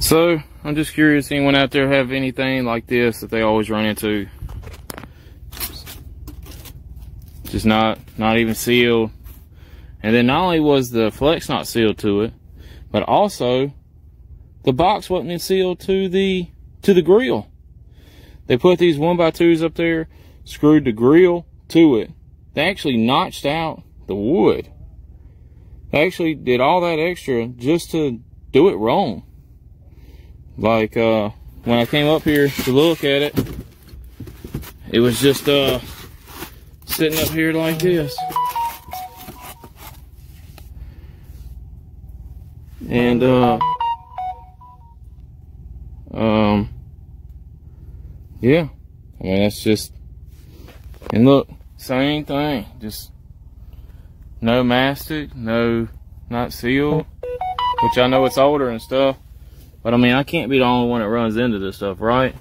So, I'm just curious, anyone out there have anything like this that they always run into? Just not, not even sealed. And then not only was the flex not sealed to it, but also the box wasn't sealed to the, to the grill. They put these one by twos up there, screwed the grill to it. They actually notched out the wood. They actually did all that extra just to do it wrong. Like, uh, when I came up here to look at it, it was just, uh, sitting up here like this. And, uh, um, yeah, I mean, that's just, and look, same thing, just no mastic, no, not sealed, which I know it's older and stuff. But I mean, I can't be the only one that runs into this stuff, right?